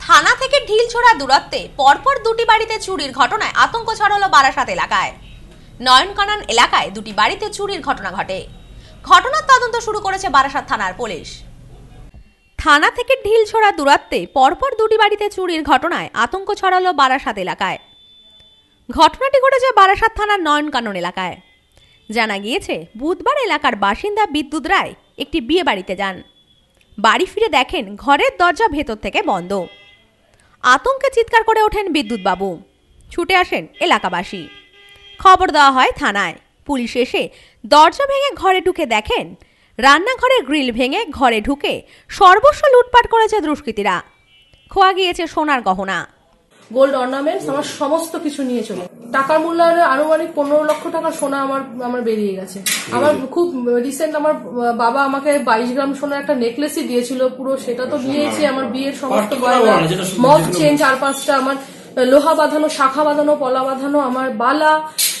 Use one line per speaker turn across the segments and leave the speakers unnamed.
থানা থেকে ঢিলছোড়া দূরত্বে পরপর দুটি বাড়িতে চুরির ঘটনায় আতঙ্ক ছড়ালো বারাসাত এলাকায়। নয়নকানন এলাকায় দুটি বাড়িতে চুরির ঘটনা ঘটে। ঘটনার তদন্ত শুরু করেছে বারাসাত থানার পুলিশ। থানা থেকে ঢিলছোড়া দূরত্বে পরপর দুটি বাড়িতে চুরির ঘটনায় আতঙ্ক ছড়ালো বারাসাত এলাকায়। ঘটনাটি ঘটেছে বারাসাত থানার নয়নকানন এলাকায়। জানা গিয়েছে, বুধবার এলাকার বাসিন্দা বিদ্যুৎ রায় একটি বিয়ে বাড়িতে যান। বাড়ি ফিরে দেখেন ঘরের দরজা ভেতর থেকে বন্ধ। আতঙ্কে চিৎকার করে ওঠেন বিদ্যুৎবাবু। ছুটে আসেন এলাকাবাসী। খবর দেওয়া হয় থানায়। পুলিশ এসে দরজা ভেঙে ঘরে ঢুকে দেখেন, রান্নাঘরে গ্রিল ভেঙে ঘরে ঢুকে সর্বস্ব লুটপাট করেছে দুষ্কৃতীরা। খোয়া গিয়েছে সোনার গহনা।
গোল্ড অর্নামেন্টস আমার সমস্ত কিছু নিয়ে চলে। টাকার মূল্যায়নে আনুমানিক পনেরো লক্ষ টাকার সোনা আমার আমার বেরিয়ে গেছে। আমার খুব রিসেন্ট আমার বাবা আমাকে বাইশ গ্রাম সোনার একটা নেকলেসই দিয়েছিল পুরো সেটা তো নিয়েছি আমার বিয়ের সমস্ত মদ চেন চার পাঁচটা আমার লোহা বাঁধানো শাখা বাঁধানো পলা বাঁধানো আমার বালা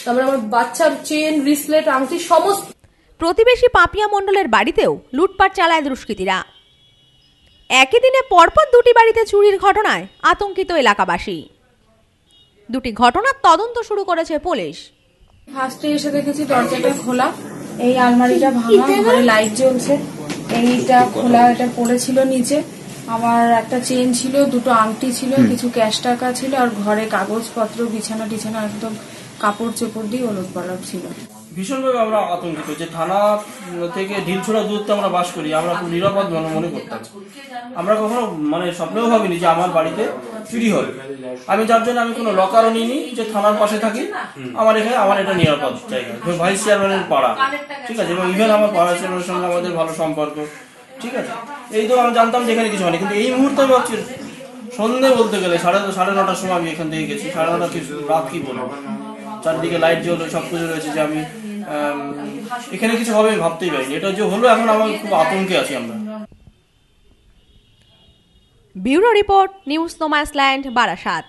তারপরে আমার বাচ্চার চেন রিসলেট আংটি সমস্ত
প্রতিবেশী পাপিয়া মণ্ডলের বাড়িতেও লুটপাট চালায় দুষ্কৃতীরা। একই দিনে পরপর দুটি বাড়িতে চুরির ঘটনায় আতঙ্কিত এলাকাবাসী। দুটি ঘটনার তদন্ত শুরু করেছে পুলিশ।
ফার্স্টে এসে দেখেছি দরজাটা খোলা এই আলমারিটা ভাঙা ঘরে লাইট জ্বলছে এইটা খোলা এটা পড়েছিল নিচে। আমার একটা চেন ছিল দুটো আংটি ছিল কিছু ক্যাশ টাকা ছিল আর ঘরে কাগজপত্র বিছানা টিছানা একদম কাপড় চোপড় দিয়ে ওলট পালট ছিল।
ভীষণভাবে আমরা আতঙ্কিত যে থানা থেকে ঢিলছোড়া দূরত্বে আমরা বাস করি আমরা খুব নিরাপদ মনে মনে করতাম আমরা কখনো মানে স্বপ্নেও ভাবিনি যে আমার বাড়িতে চুরি হবে। আমি যার জন্য আমি কোনো লকারও নিইনি যে থানার পাশে থাকি। আমার এখানে আমার এটা নিরাপদ জায়গা। ভাইস চেয়ারম্যানের পাড়া। ঠিক আছে? এবং ইভেন আমার পাড়া চেয়ারম্যানের সঙ্গে আমাদের ভালো সম্পর্ক। ঠিক আছে? এই তো আমি জানতাম যে এখানে কিছু হয়নি। কিন্তু এই মুহূর্তে আমি ভাবছি সন্ধে বলতে গেলে সাড়ে সাড়ে নটার সময় আমি এখান থেকে গেছি। সাড়ে নটা রাত কি বলব? চারদিকে লাইট জ্বলো সব কিছু রয়েছে যে আম, এখানে কিছু হবে, ভাবতেই পারিনি। এটা যে হলো, এখন আমার খুব আতঙ্কে আছি আমরা।
ব্যুরো রিপোর্ট, নিউজ নোমাইসল্যান্ড বারাসাত।